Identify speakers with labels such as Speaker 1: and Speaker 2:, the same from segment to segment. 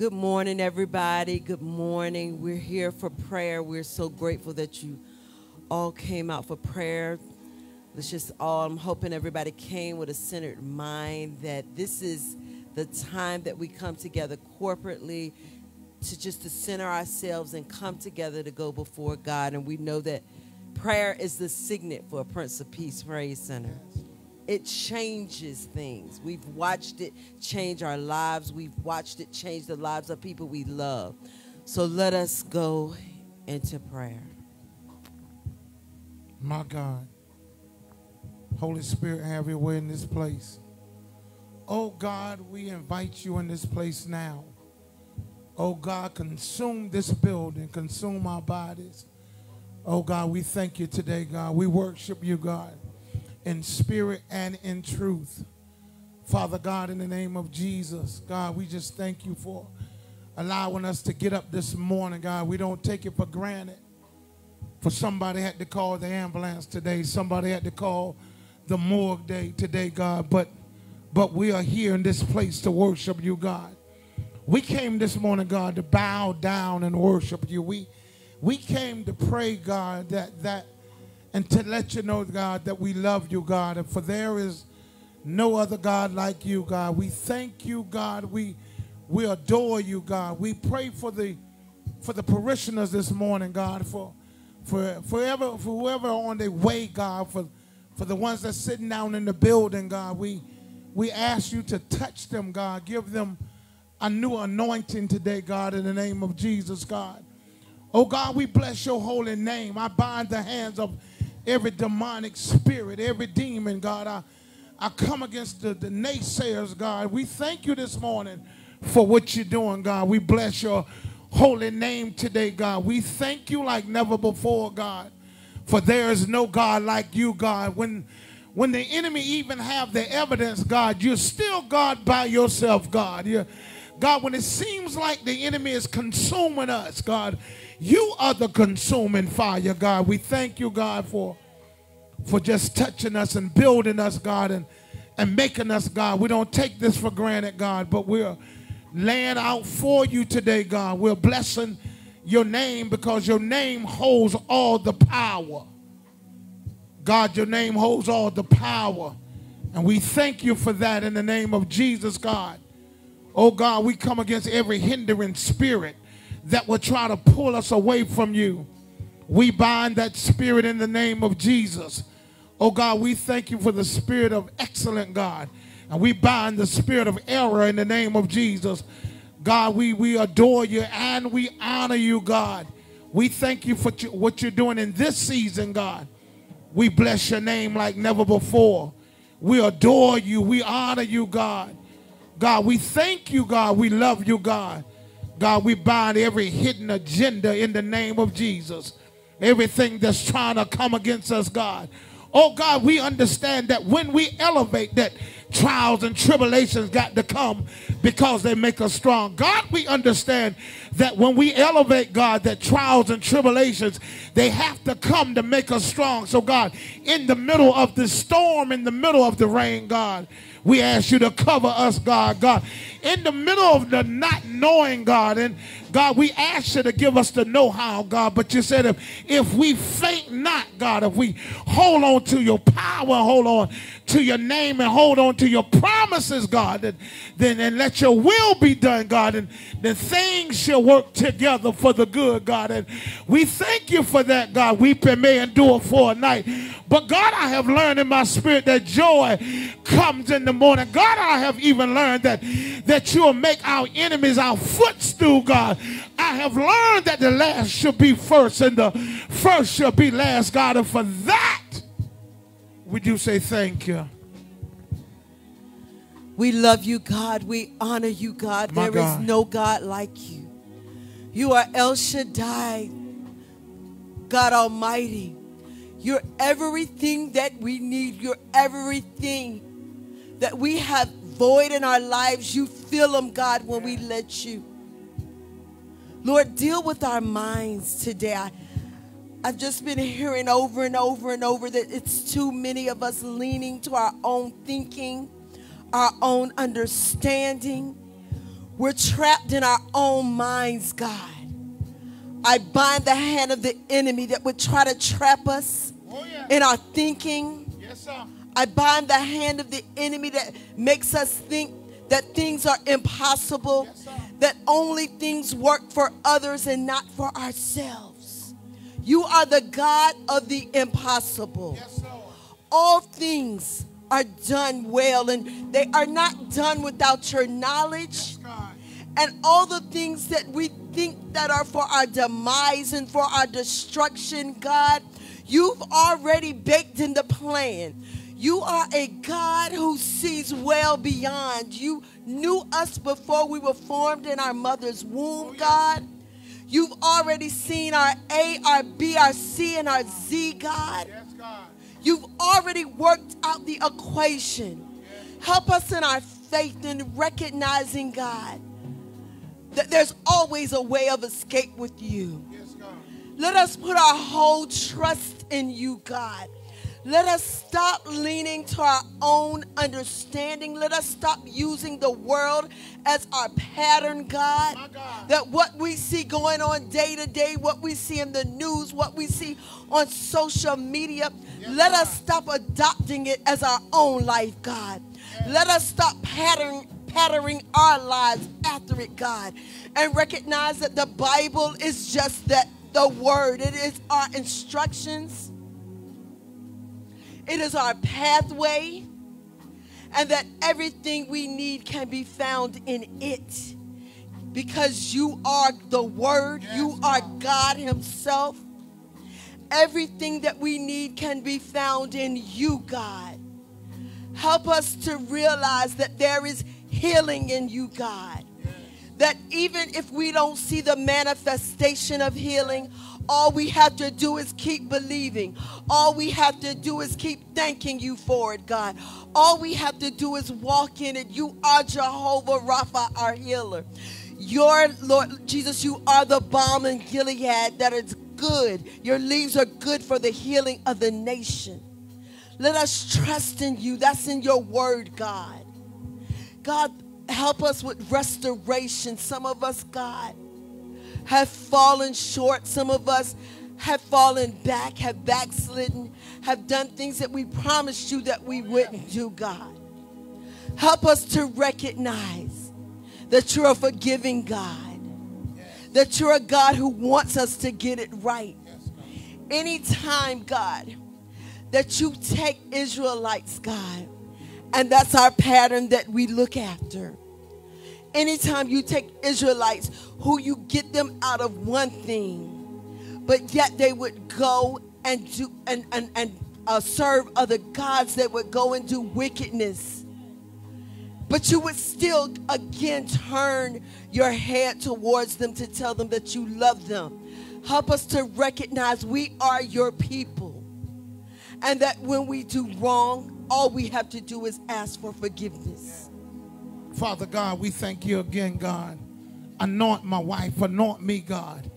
Speaker 1: Good morning, everybody. Good morning. We're here for prayer. We're so grateful that you all came out for prayer. Let's just all, I'm hoping everybody came with a centered mind that this is the time that we come together corporately to just to center ourselves and come together to go before God. And we know that prayer is the signet for a Prince of Peace Praise Center it changes things. We've watched it change our lives. We've watched it change the lives of people we love. So let us go into prayer.
Speaker 2: My God. Holy Spirit, have your way in this place. Oh God, we invite you in this place now. Oh God, consume this building, consume our bodies. Oh God, we thank you today, God. We worship you, God in spirit and in truth. Father God, in the name of Jesus, God, we just thank you for allowing us to get up this morning, God. We don't take it for granted. For somebody had to call the ambulance today. Somebody had to call the morgue day today, God. But but we are here in this place to worship you, God. We came this morning, God, to bow down and worship you. We we came to pray, God, that that and to let you know, God, that we love you, God, and for there is no other God like you, God. We thank you, God. We we adore you, God. We pray for the for the parishioners this morning, God, for for forever for whoever on their way, God, for for the ones that's sitting down in the building, God. We we ask you to touch them, God. Give them a new anointing today, God, in the name of Jesus, God. Oh God, we bless your holy name. I bind the hands of every demonic spirit, every demon, God. I, I come against the, the naysayers, God. We thank you this morning for what you're doing, God. We bless your holy name today, God. We thank you like never before, God. For there is no God like you, God. When when the enemy even have the evidence, God, you're still God by yourself, God. You're, God, when it seems like the enemy is consuming us, God, you are the consuming fire, God. We thank you, God, for, for just touching us and building us, God, and, and making us, God. We don't take this for granted, God, but we're laying out for you today, God. We're blessing your name because your name holds all the power. God, your name holds all the power. And we thank you for that in the name of Jesus, God. Oh, God, we come against every hindering spirit that will try to pull us away from you. We bind that spirit in the name of Jesus. Oh God, we thank you for the spirit of excellent God. And we bind the spirit of error in the name of Jesus. God, we, we adore you and we honor you, God. We thank you for what you're doing in this season, God. We bless your name like never before. We adore you. We honor you, God. God, we thank you, God. We love you, God. God, we bind every hidden agenda in the name of Jesus. Everything that's trying to come against us, God. Oh God, we understand that when we elevate that trials and tribulations got to come because they make us strong. God, we understand that when we elevate God, that trials and tribulations, they have to come to make us strong. So God, in the middle of the storm, in the middle of the rain, God, we ask you to cover us, God. God, in the middle of the not knowing, God, and God, we ask you to give us the know-how, God. But you said if, if we faint not, God, if we hold on to your power, hold on to your name, and hold on to your promises, God, then, then and let your will be done, God, and then things shall work together for the good, God. And we thank you for that, God. Weeping may endure for a night. But God, I have learned in my spirit that joy comes in the morning. God, I have even learned that, that you'll make our enemies our footstool, God. I have learned that the last should be first and the first shall be last, God. And for that, we do say thank you.
Speaker 1: We love you, God. We honor you, God.
Speaker 2: My
Speaker 1: There
Speaker 2: God.
Speaker 1: is no God like you. You are El Shaddai, God Almighty. You're everything that we need. You're everything that we have void in our lives. You fill them, God, when we let you. Lord, deal with our minds today. I, I've just been hearing over and over and over that it's too many of us leaning to our own thinking, our own understanding. We're trapped in our own minds, God. I bind the hand of the enemy that would try to trap us
Speaker 2: Oh, yeah.
Speaker 1: in our thinking.
Speaker 2: Yes, sir.
Speaker 1: I bind the hand of the enemy that makes us think that things are impossible,
Speaker 2: Yes,
Speaker 1: that only things work for others and not for ourselves. You are the God of the impossible.
Speaker 2: Yes,
Speaker 1: All things are done well, and they are not done without your knowledge and all the things that we think that are for our demise and for our destruction, God, you've already baked in the plan. You are a God who sees well beyond. You knew us before we were formed in our mother's womb, oh, God. You've already seen our A, our B, our C, and our Z, God.
Speaker 2: Yes, God.
Speaker 1: You've already worked out the equation. Help us in our faith in recognizing, God, that there's always a way of escape with you.
Speaker 2: Yes, God.
Speaker 1: Let us put our whole trust in you, God. Let us stop leaning to our own understanding. Let us stop using the world as our pattern, God.
Speaker 2: God.
Speaker 1: That what we see going on day to day, what we see in the news, what we see on social media,
Speaker 2: Yes,
Speaker 1: let
Speaker 2: God.
Speaker 1: us stop adopting it as our own life, God. Let us stop pattern, patterning our lives after it, God, and recognize that the Bible is just that the word. It is our instructions. It is our pathway, and that everything we need can be found in it. Because you are the Word, you are God Himself. Everything that we need can be found in you, God. Help us to realize that there is healing in you, God. That even if we don't see the manifestation of healing, all we have to do is keep believing. All we have to do is keep thanking you for it, God. All we have to do is walk in it. You are Jehovah Rapha, our healer. Your Lord Jesus, you are the balm in Gilead that is good. Your leaves are good for the healing of the nation. Let us trust in you. That's in your word, God. God, help us with restoration. Some of us, God, have fallen short. Some of us have fallen back, have backslidden, have done things that we promised you that we wouldn't do, God. Help us to recognize that you're a forgiving God, that you're a God who wants us to get it right. Anytime, God, that you take Israelites, God, and that's our pattern that we look after. Anytime you take Israelites who you get them out of one thing, but yet they would go and do and and, and uh, serve other gods that would go and do wickedness. But you would still again turn your head towards them to tell them that you love them. Help us to recognize we are your people. And that when we do wrong, all we have to do is ask for forgiveness.
Speaker 2: Father God, we thank you again, God. Anoint my wife, anoint me, God.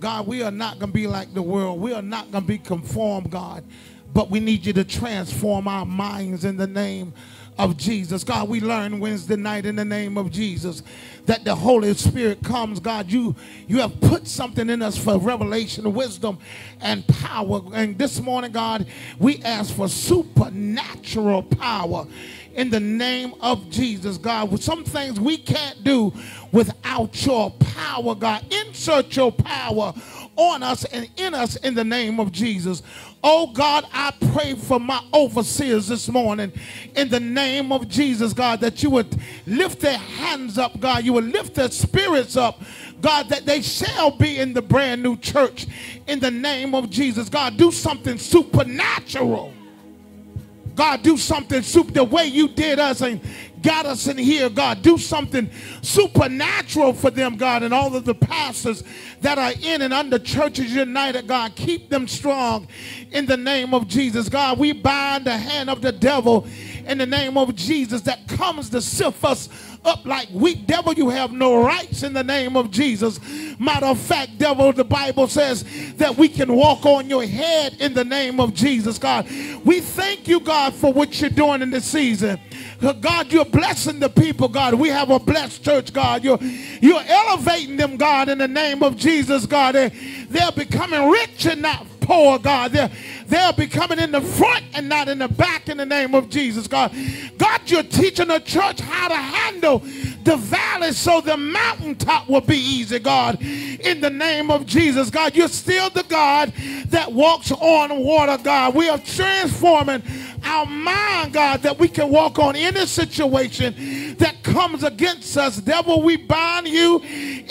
Speaker 2: God, we are not going to be like the world. We are not going to be conformed, God. But we need you to transform our minds in the name of Jesus. God, we learned Wednesday night in the name of Jesus that the Holy Spirit comes. God, you you have put something in us for revelation, wisdom, and power. And this morning, God, we ask for supernatural power in the name of Jesus, God. With some things we can't do without your power, God. Insert your power on us and in us in the name of Jesus. Oh God, I pray for my overseers this morning in the name of Jesus, God, that you would lift their hands up, God. You would lift their spirits up, God, that they shall be in the brand new church in the name of Jesus. God, do something supernatural. God, do something super the way you did us and got us in here. God, do something supernatural for them, God, and all of the pastors that are in and under churches united. God, keep them strong in the name of Jesus. God, we bind the hand of the devil in the name of Jesus that comes to sift us up like wheat. Devil, you have no rights in the name of Jesus. Matter of fact, devil, the Bible says that we can walk on your head in the name of Jesus, God. We thank you, God, for what you're doing in this season. God, you're blessing the people, God. We have a blessed church, God. You're, you're elevating them, God, in the name of Jesus, God. They, they're becoming rich and not poor, God. They're, they're becoming in the front and not in the back in the name of Jesus, God. God, you're teaching the church how to handle the valley so the mountaintop will be easy, God. In the name of Jesus, God, you're still the God that walks on water, God. We are transforming our mind, God, that we can walk on any situation that comes against us. Devil, we bind you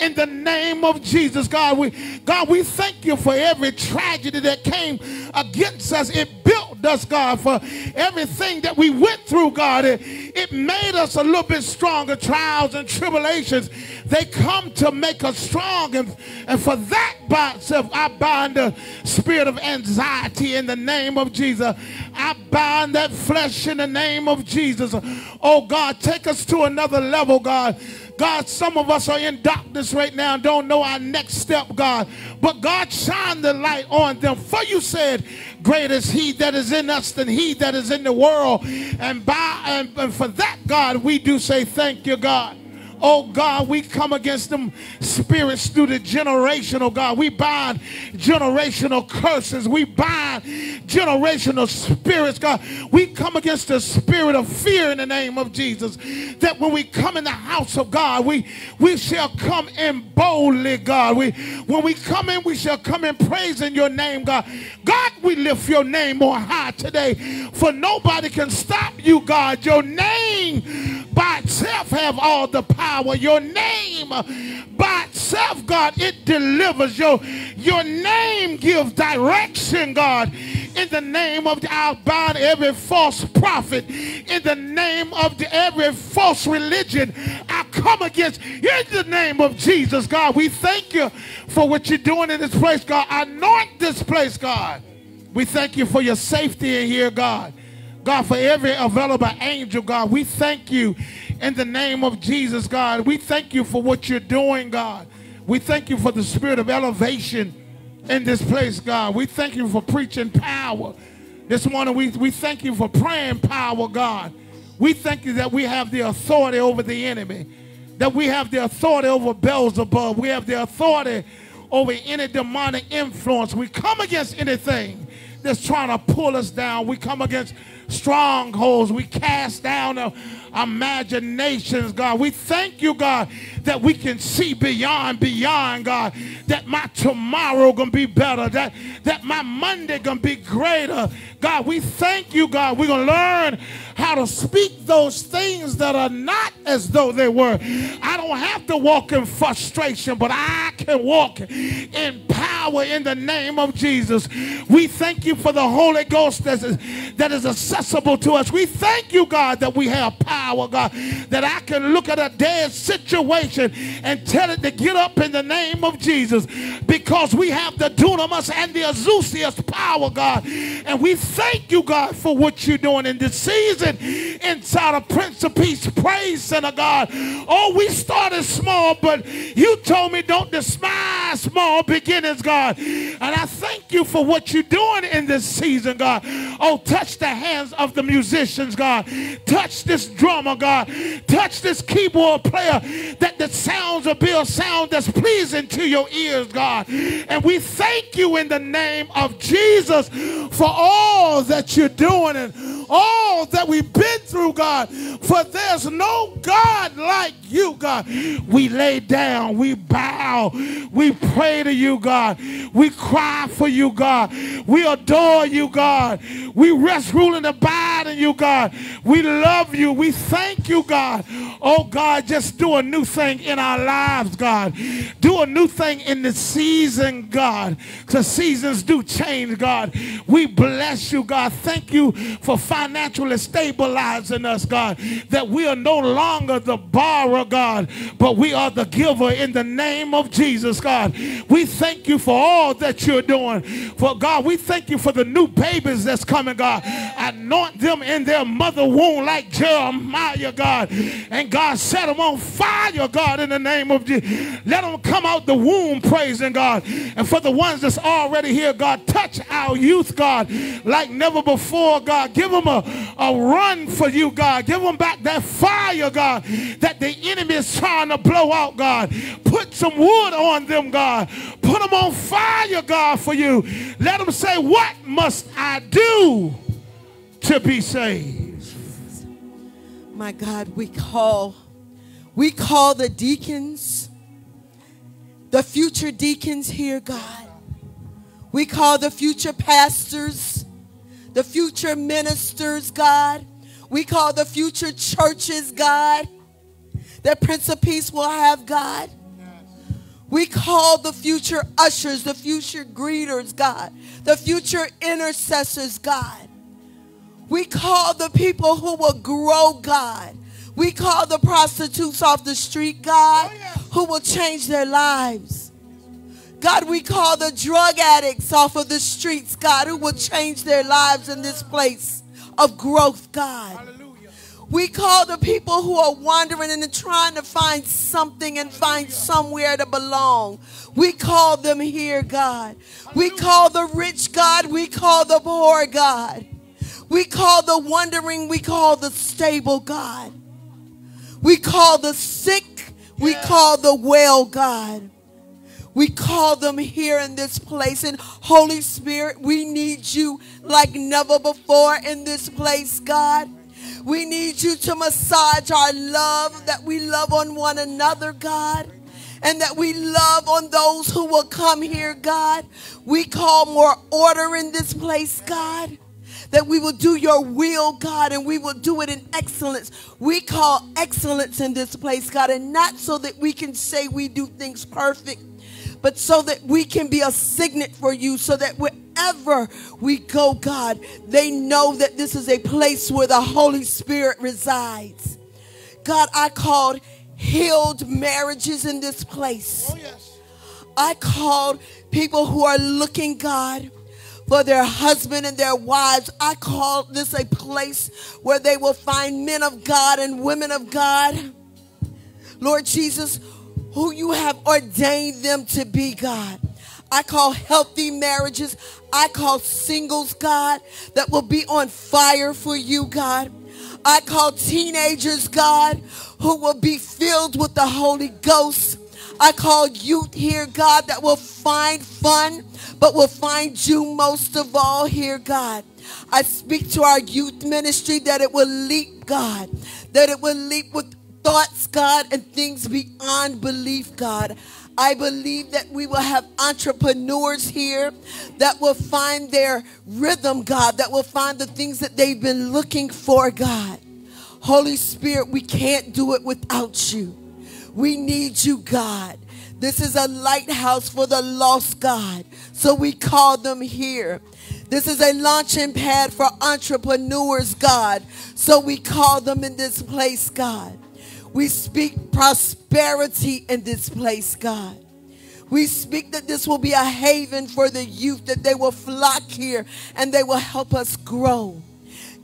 Speaker 2: in the name of Jesus, God. We, God, we thank you for every tragedy that came against us. It built us, God, for everything that we went through, God. It, it made us a little bit stronger. Trials and tribulations, they come to make us strong. And, and for that by itself, I bind the spirit of anxiety in the name of Jesus. I bind that flesh in the name of Jesus. Oh, God, take us to another level, God. God, some of us are in darkness right now and don't know our next step, God. But God, shine the light on them. For you said, Great is he that is in us than he that is in the world. And by and, and for that, God, we do say thank you, God. Oh God, we come against them spirits through the generational oh God. We bind generational curses. We bind generational spirits, God. We come against the spirit of fear in the name of Jesus. That when we come in the house of God, we, we shall come in boldly, God. We, when we come in, we shall come in praising your name, God. God, we lift your name on high today. For nobody can stop you, God. Your name by itself have all the power. Your name by itself, God, it delivers. Your, your name gives direction, God. In the name of the, bind every false prophet. In the name of the, every false religion, I come against. In the name of Jesus, God, we thank you for what you're doing in this place, God. Anoint this place, God. We thank you for your safety in here, God. God, for every available angel, God, we thank you in the name of Jesus, God. We thank you for what you're doing, God. We thank you for the spirit of elevation in this place, God. We thank you for preaching power. This morning, we, we thank you for praying power, God. We thank you that we have the authority over the enemy, that we have the authority over Beelzebub. We have the authority over any demonic influence. We come against anything that's trying to pull us down. We come against strongholds. We cast down uh, imaginations, God. We thank you, God, that we can see beyond, beyond, God, that my tomorrow gonna be better, that, that my Monday gonna be greater. God, we thank you, God. We're gonna learn how to speak those things that are not as though they were. I don't have to walk in frustration, but I can walk in power in the name of Jesus. We thank you for the Holy Ghost that is, that is accessible to us. We thank you, God, that we have power, God, that I can look at a dead situation and tell it to get up in the name of Jesus because we have the dunamis and the exousias power, God. And we thank you, God, for what you're doing in this season inside of Prince of Peace Praise Center, God. Oh, we started small, but you told me don't despise small beginnings, God. And I thank you for what you're doing in this season, God. Oh, touch the hands of the musicians, God. Touch this drummer, God. Touch this keyboard player that the sounds will be a sound that's pleasing to your ears, God. And we thank you in the name of Jesus for all that you're doing and all that we've been through, God. For there's no God like you, God. We lay down, we bow, we pray to you, God. We cry for you, God. We adore you, God. We rest, rule, and abide in you, God. We love you. We thank you, God. Oh, God, just do a new thing in our lives, God. Do a new thing in the season, God. Because seasons do change, God. We bless you, God. Thank you for financially stabilizing us, God. That we are no longer the borrower, God, but we are the giver in the name of Jesus, God. We thank you for all that you're doing. For God, we thank you for the new babies that's coming, God. Anoint them in their mother womb like Jeremiah, God. And God set them on fire, God, in the name of Jesus. Let them come out the womb praising God. And for the ones that's already here, God, touch our youth, God, like never before, God. Give them a, a run for you, God. Give them back that fire, God, that the enemy is trying to blow out, God. Put some wood on them, God. Put them on fire, God, for you. Let them say, What must I do to be saved?
Speaker 1: My God, we call, we call the deacons, the future deacons here, God. We call the future pastors, the future ministers, God. We call the future churches, God, that Prince of Peace will have, God. We call the future ushers, the future greeters, God, the future intercessors, God. We call the people who will grow, God. We call the prostitutes off the street, God, oh, who will change their lives. God, we call the drug addicts off of the streets, God, who will change their lives in this place of growth, God.
Speaker 2: Hallelujah.
Speaker 1: We call the people who are wandering and trying to find something and find somewhere to belong. We call them here, God. We call the rich, God. We call the poor, God. We call the wandering. We call the stable, God. We call the sick. We call the well, God. We call them here in this place. And Holy Spirit, we need you like never before in this place, God. We need you to massage our love that we love on one another, God. And that we love on those who will come here, God. We call more order in this place, God. That we will do your will, God, and we will do it in excellence. We call excellence in this place, God, and not so that we can say we do things perfect, but so that we can be a signet for you, so that wherever we go, God, they know that this is a place where the Holy Spirit resides. God, I called healed marriages in this place.
Speaker 2: Oh, yes.
Speaker 1: I called people who are looking, God, for their husband and their wives. I call this a place where they will find men of God and women of God. Lord Jesus, who you have ordained them to be, God. I call healthy marriages. I call singles, God, that will be on fire for you, God. I call teenagers, God, who will be filled with the Holy Ghost. I call youth here, God, that will find fun, but will find you most of all here, God. I speak to our youth ministry that it will leap, God, that it will leap with thoughts, God, and things beyond belief, God. I believe that we will have entrepreneurs here that will find their rhythm, God, that will find the things that they've been looking for, God. Holy Spirit, we can't do it without you. We need you, God. This is a lighthouse for the lost, God. So we call them here. This is a launching pad for entrepreneurs, God. So we call them in this place, God. We speak prosperity in this place, God. We speak that this will be a haven for the youth, that they will flock here and they will help us grow.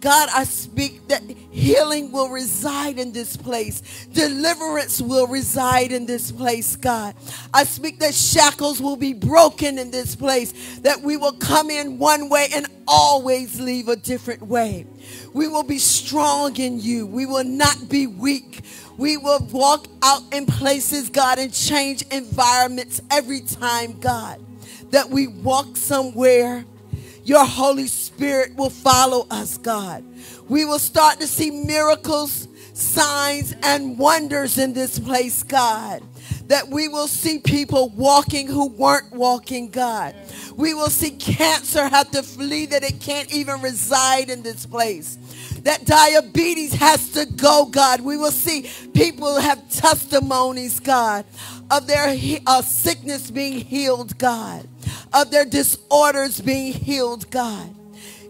Speaker 1: God, I speak that healing will reside in this place. Deliverance will reside in this place, God. I speak that shackles will be broken in this place, that we will come in one way and always leave a different way. We will be strong in you. We will not be weak. We will walk out in places, God, and change environments every time, God, that we walk somewhere your Holy Spirit will follow us, God. We will start to see miracles, signs, and wonders in this place, God. That we will see people walking who weren't walking, God. We will see cancer have to flee, that it can't even reside in this place that diabetes has to go, God. We will see people have testimonies, God, of their uh, sickness being healed, God, of their disorders being healed, God.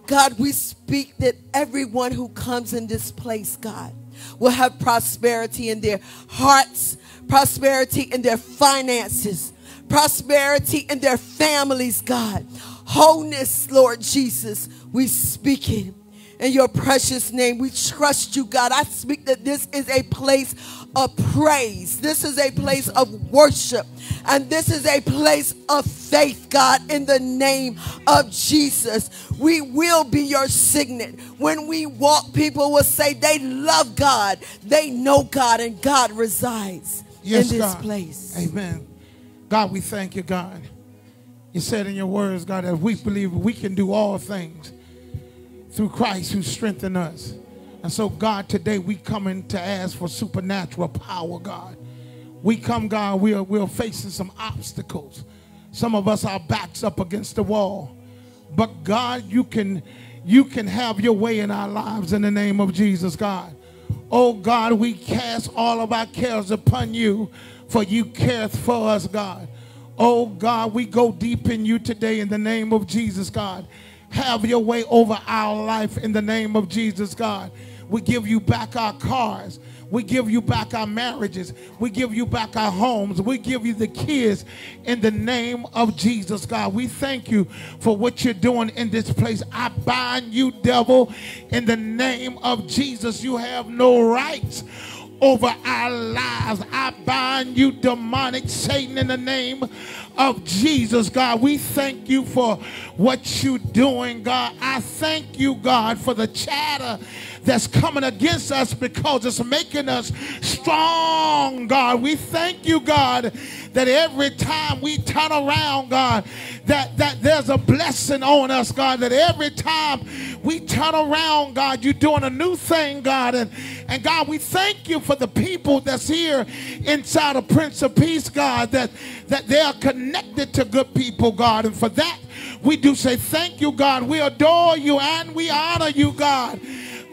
Speaker 1: God, we speak that everyone who comes in this place, God, will have prosperity in their hearts, prosperity in their finances, prosperity in their families, God. Wholeness, Lord Jesus, we speak it in your precious name. We trust you, God. I speak that this is a place of praise. This is a place of worship. And this is a place of faith, God, in the name of Jesus. We will be your signet. When we walk, people will say they love God, they know God, and God resides yes, in this
Speaker 2: God.
Speaker 1: place.
Speaker 2: Amen. God, we thank you, God. You said in your words, God, that we believe we can do all things through Christ who strengthened us. And so, God, today we come in to ask for supernatural power, God. We come, God, we are, we are facing some obstacles. Some of us, our backs up against the wall. But God, you can, you can have your way in our lives in the name of Jesus, God. Oh God, we cast all of our cares upon you, for you careth for us, God. Oh God, we go deep in you today in the name of Jesus, God. Have your way over our life in the name of Jesus, God. We give you back our cars. We give you back our marriages. We give you back our homes. We give you the kids in the name of Jesus, God. We thank you for what you're doing in this place. I bind you, devil, in the name of Jesus. You have no rights over our lives. I bind you, demonic Satan, in the name of Jesus, God. We thank you for what you're doing, God. I thank you, God, for the chatter that's coming against us because it's making us strong, God. We thank you, God, that every time we turn around, God, that, that there's a blessing on us, God, that every time we turn around, God, you're doing a new thing, God. And, and God, we thank you for the people that's here inside of Prince of Peace, God, that, that they are connected to good people, God. And for that, we do say thank you, God. We adore you and we honor you, God.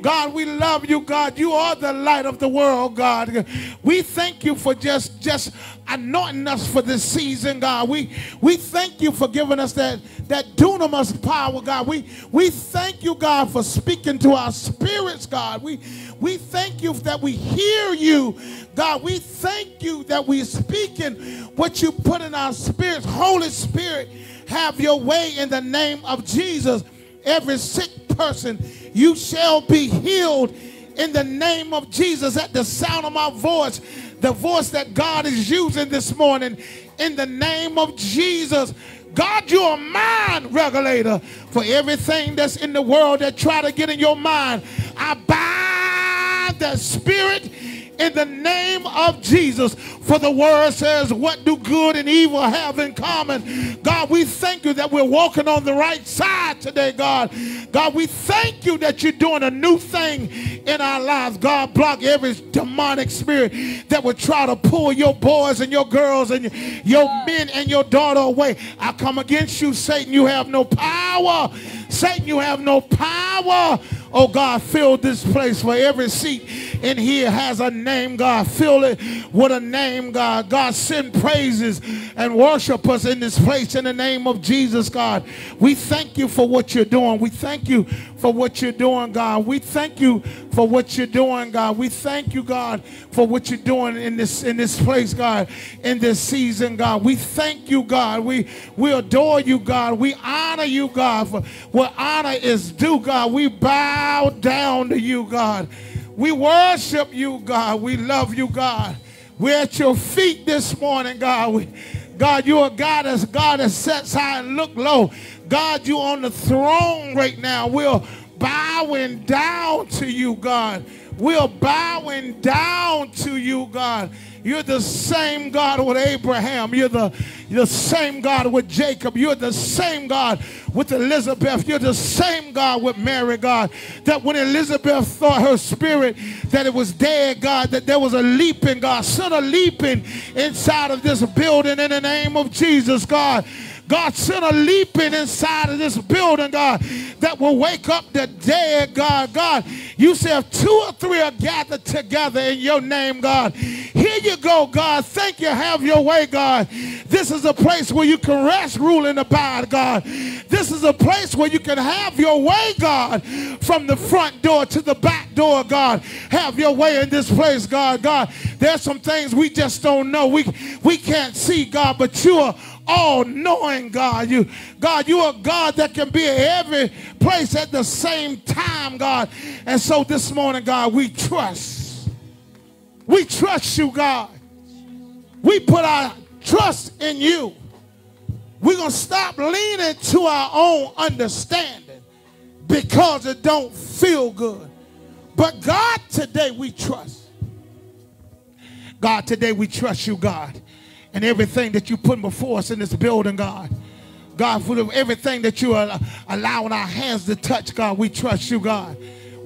Speaker 2: God, we love you, God. You are the light of the world, God. We thank you for just, just anointing us for this season, God. We, we thank you for giving us that, that dunamis power, God. We, we thank you, God, for speaking to our spirits, God. We, we thank you that we hear you, God. We thank you that we're speaking what you put in our spirits. Holy Spirit, have your way in the name of Jesus. Every sick person you shall be healed in the name of Jesus at the sound of my voice, the voice that God is using this morning. In the name of Jesus, God, you're a mind regulator for everything that's in the world that try to get in your mind. I bind that spirit in the name of Jesus. For the word says, What do good and evil have in common? God, we thank you that we're walking on the right side today, God. God, we thank you that you're doing a new thing in our lives. God, block every demonic spirit that would try to pull your boys and your girls and your men and your daughter away. I come against you, Satan. You have no power. Satan, you have no power. Oh God, fill this place for every seat in here has a name, God. Fill it with a name, God. God, send praises and worship us in this place in the name of Jesus, God. We thank you for what you're doing. We thank you for what you're doing, God. We thank you for what you're doing, God. We thank you, God, for what you're doing in this in this place, God, in this season, God. We thank you, God. We we adore you, God. We honor you, God, for what honor is due, God. We bow down to you, God. We worship you, God. We love you, God. We're at your feet this morning, God. We, God, you're God as God that sets high and look low. God, you're on the throne right now. We're bowing down to you, God. We're bowing down to you, God. You're the same God with Abraham. You're the, the same God with Jacob. You're the same God with Elizabeth. You're the same God with Mary, God. That when Elizabeth thought her spirit that it was dead, God, that there was a leaping, God. Send a leaping inside of this building in the name of Jesus, God. God, send a leaping inside of this building, God, that will wake up the dead, God. God, you said if two or three are gathered together in your name, God. Here you go, God. Thank you. Have your way, God. This is a place where you can rest, rule, and abide, God. This is a place where you can have your way, God, from the front door to the back door, God. Have your way in this place, God. God, there's some things we just don't know. We, we can't see, God, but you are all knowing God. You, God, you are God that can be at every place at the same time, God. And so this morning, God, we trust. We trust you, God. We put our trust in you. We're going to stop leaning to our own understanding because it don't feel good. But God, today we trust. God, today we trust you, God, and everything that you put before us in this building, God. God, for everything that you are allowing our hands to touch, God, we trust you, God.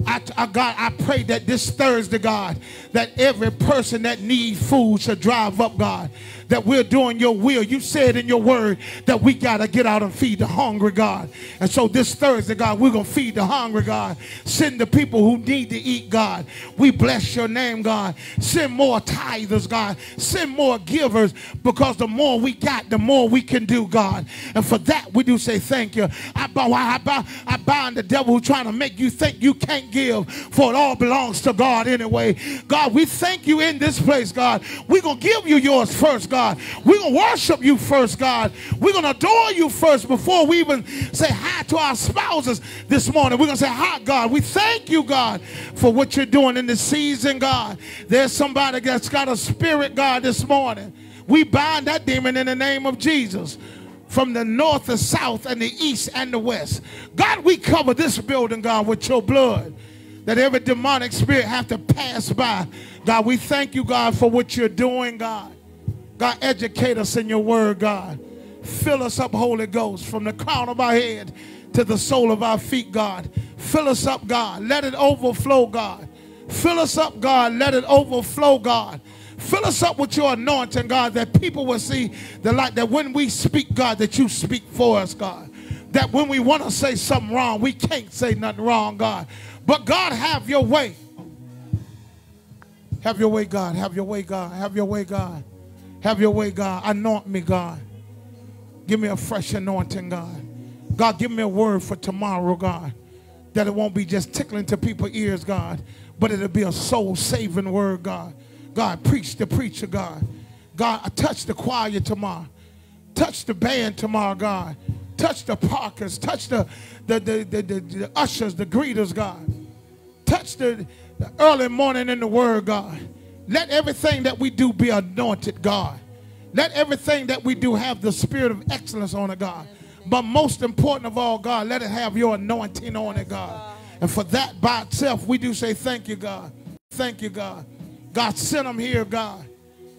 Speaker 2: I, I, God, I pray that this Thursday, God, that every person that needs food should drive up, God, that we're doing your will. You said in your word that we got to get out and feed the hungry, God. And so this Thursday, God, we're going to feed the hungry, God. Send the people who need to eat, God. We bless your name, God. Send more tithers, God. Send more givers because the more we got, the more we can do, God. And for that, we do say thank you. I, bow, I, bow, I bind the devil who's trying to make you think you can't give, for it all belongs to God anyway. God, we thank you in this place, God. We're going to give you yours first, God. God. We're going to worship you first, God. We're going to adore you first before we even say hi to our spouses this morning. We're going to say hi, God. We thank you, God, for what you're doing in this season, God. There's somebody that's got a spirit, God, this morning. We bind that demon in the name of Jesus from the north, the south, and the east and the west. God, we cover this building, God, with your blood. That every demonic spirit have to pass by. God, we thank you, God, for what you're doing, God. God, educate us in your word, God. Fill us up, Holy Ghost, from the crown of our head to the sole of our feet, God. Fill us up, God. Let it overflow, God. Fill us up, God. Let it overflow, God. Fill us up with your anointing, God, that people will see the light, that when we speak, God, that you speak for us, God. That when we want to say something wrong, we can't say nothing wrong, God. But God, have your way. Have your way, God. Have your way, God. Have your way, God. Have your way, God. Anoint me, God. Give me a fresh anointing, God. God, give me a word for tomorrow, God. That it won't be just tickling to people's ears, God, but it'll be a soul saving word, God. God, preach the preacher, God. God, touch the choir tomorrow. Touch the band tomorrow, God. Touch the parkers. Touch the, the, the, the, the, the ushers, the greeters, God. Touch the, the early morning in the word, God. Let everything that we do be anointed, God. Let everything that we do have the spirit of excellence on it, God. But most important of all, God, let it have your anointing on it, God. And for that by itself, we do say thank you, God. Thank you, God. God, send them here, God.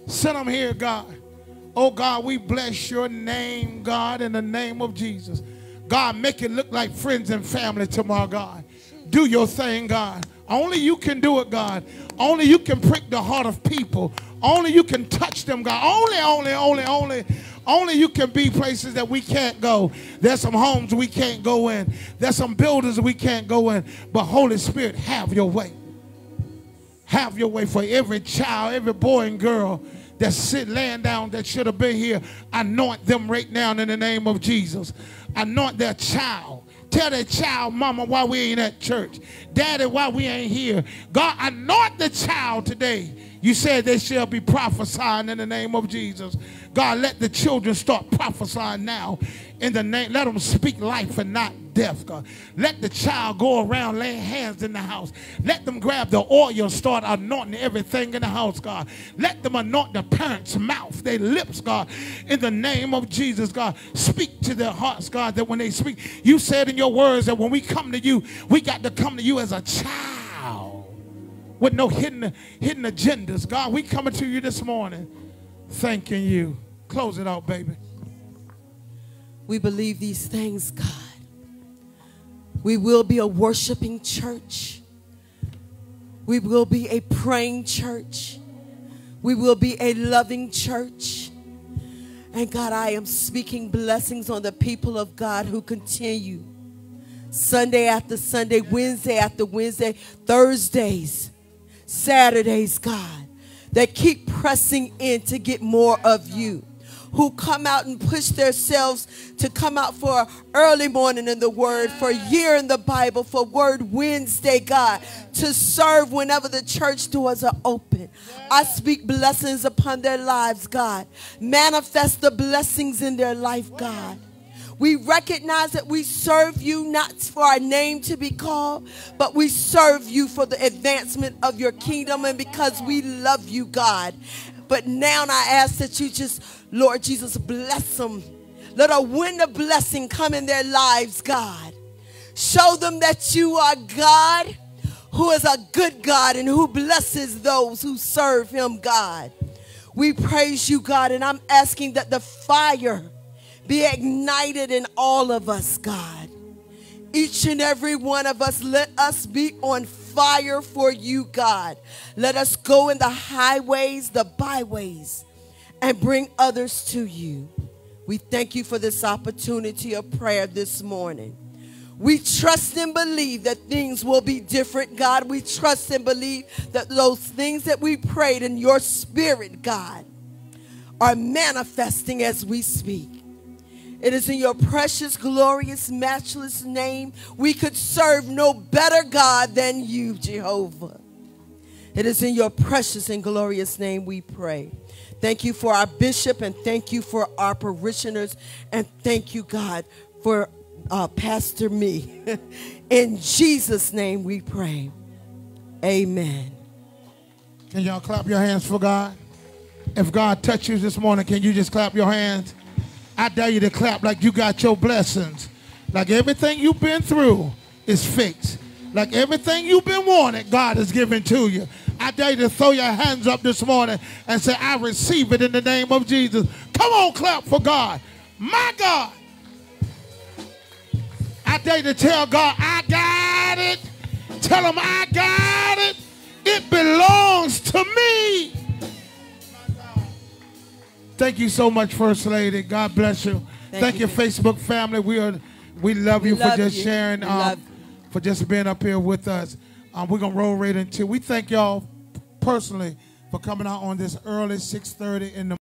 Speaker 2: Send them here, God. Oh, God, we bless your name, God, in the name of Jesus. God, make it look like friends and family tomorrow, God. Do your thing, God. Only you can do it, God. Only you can prick the heart of people. Only you can touch them, God. Only, only, only, only, only you can be places that we can't go. There's some homes we can't go in. There's some buildings we can't go in. But Holy Spirit, have your way. Have your way for every child, every boy and girl that's sitting laying down that should have been here. Anoint them right now in the name of Jesus. Anoint their child. Tell that child, mama, why we ain't at church. Daddy, why we ain't here. God, anoint the child today. You said they shall be prophesying in the name of Jesus. God, let the children start prophesying now in the name. Let them speak life and not death, God. Let the child go around laying hands in the house. Let them grab the oil start anointing everything in the house, God. Let them anoint the parents' mouth, their lips, God, in the name of Jesus, God. Speak to their hearts, God, that when they speak, you said in your words that when we come to you, we got to come to you as a child with no hidden, hidden agendas. God, we coming to you this morning thanking you. Close it out, baby.
Speaker 1: We believe these things, God. We will be a worshiping church. We will be a praying church. We will be a loving church. And God, I am speaking blessings on the people of God who continue Sunday after Sunday, Wednesday after Wednesday, Thursdays, Saturdays, God, that keep pressing in to get more of you who come out and push themselves to come out for early morning in the Word, for year in the Bible, for Word Wednesday, God, to serve whenever the church doors are open. I speak blessings upon their lives, God. Manifest the blessings in their life, God. We recognize that we serve you not for our name to be called, but we serve you for the advancement of your kingdom and because we love you, God. But now I ask that you just, Lord Jesus, bless them. Let a wind of blessing come in their lives, God. Show them that you are God who is a good God and who blesses those who serve him, God. We praise you, God, and I'm asking that the fire be ignited in all of us, God. Each and every one of us, let us be on fire for you, God. Let us go in the highways, the byways, and bring others to you. We thank you for this opportunity of prayer this morning. We trust and believe that things will be different, God. We trust and believe that those things that we prayed in your spirit, God, are manifesting as we speak. It is in your precious, glorious, matchless name. We could serve no better God than you, Jehovah. It is in your precious and glorious name we pray. Thank you for our bishop and thank you for our parishioners and thank you, God, for uh, Pastor me. in Jesus' name we pray. Amen.
Speaker 2: Can y'all clap your hands for God? If God touched you this morning, can you just clap your hands? I dare you to clap like you got your blessings. Like everything you've been through is fixed. Like everything you've been wanting, God has given to you. I dare you to throw your hands up this morning and say, I receive it in the name of Jesus. Come on, clap for God. My God. I dare you to tell God, I got it. Tell him I got it. It belongs to me. Thank you so much, First Lady. God bless you. Thank, Thank you, Facebook family. We are we love we you love for just you. sharing, um, for just being up here with us. Um, we're gonna roll right into. We thank y'all personally for coming out on this early 6:30 in the